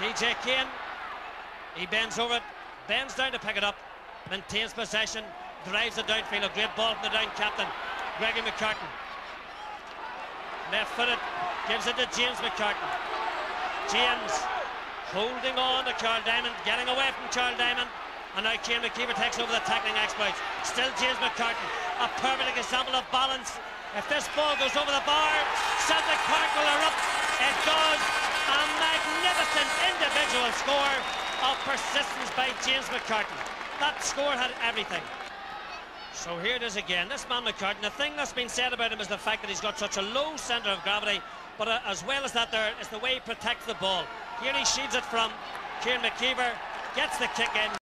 DJ Kane, he bends over it, bends down to pick it up, maintains possession, drives it downfield. A great ball from the down captain, Gregory McCartan. Left footed, gives it to James McCartan. James holding on to Karl Diamond, getting away from Karl Diamond. And now Kieran McKeever takes over the tackling exploits. Still James McCartan, a perfect example of balance. If this ball goes over the bar, Celtic Park will erupt. It does. A score of persistence by James McCartan. That score had everything. So here it is again. This man McCartan, the thing that's been said about him is the fact that he's got such a low centre of gravity, but uh, as well as that there is the way he protects the ball. Here he shields it from Kieran McKeever, gets the kick in,